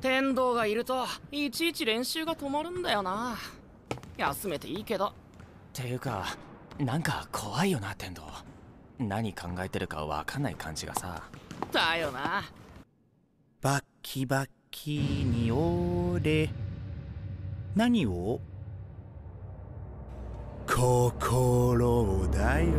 天道がいるといちいち練習が止まるんだよな。休めていいけど。ていうかなんか怖いよな天道。何考えてるかわかんない感じがさ。だよな。バッキバッキに俺何を？心だよ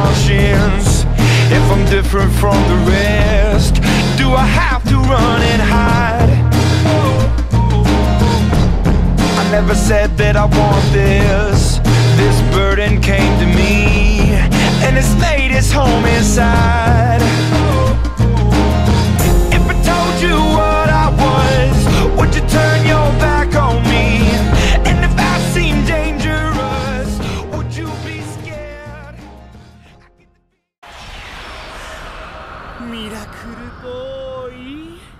precautions If I'm different from the rest Do I have to run and hide? I never said that I want this. This burden came to me. ミラクルボーイ。